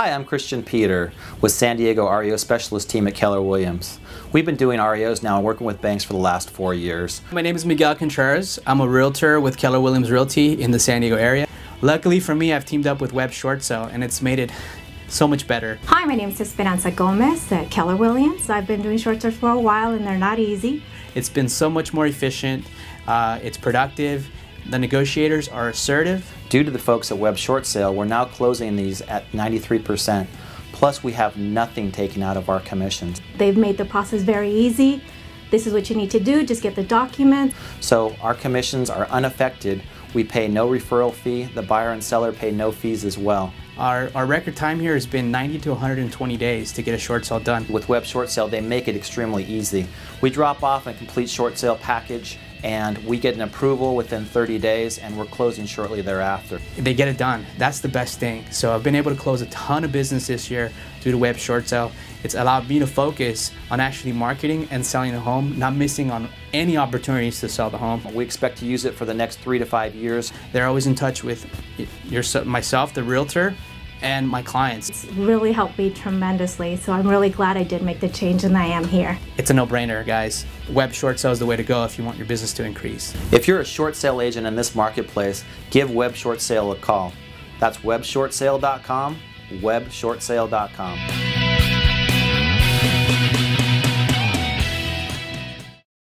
Hi, I'm Christian Peter with San Diego REO Specialist Team at Keller Williams. We've been doing REOs now and working with banks for the last four years. My name is Miguel Contreras. I'm a realtor with Keller Williams Realty in the San Diego area. Luckily for me, I've teamed up with Web Short Sale and it's made it so much better. Hi, my name is Esperanza Gomez at Keller Williams. I've been doing short sales for a while and they're not easy. It's been so much more efficient, uh, it's productive, the negotiators are assertive. Due to the folks at Web Short Sale, we're now closing these at 93%. Plus, we have nothing taken out of our commissions. They've made the process very easy. This is what you need to do, just get the documents. So our commissions are unaffected. We pay no referral fee. The buyer and seller pay no fees as well. Our, our record time here has been 90 to 120 days to get a short sale done. With Web Short Sale, they make it extremely easy. We drop off a complete short sale package and we get an approval within 30 days and we're closing shortly thereafter. They get it done. That's the best thing. So I've been able to close a ton of business this year due to Web Short Sale. It's allowed me to focus on actually marketing and selling the home, not missing on any opportunities to sell the home. We expect to use it for the next three to five years. They're always in touch with your, myself, the realtor, and my clients. It's really helped me tremendously, so I'm really glad I did make the change and I am here. It's a no-brainer, guys. Web short sale is the way to go if you want your business to increase. If you're a short sale agent in this marketplace, give Web Short Sale a call. That's webshortsale.com, webshortsale.com.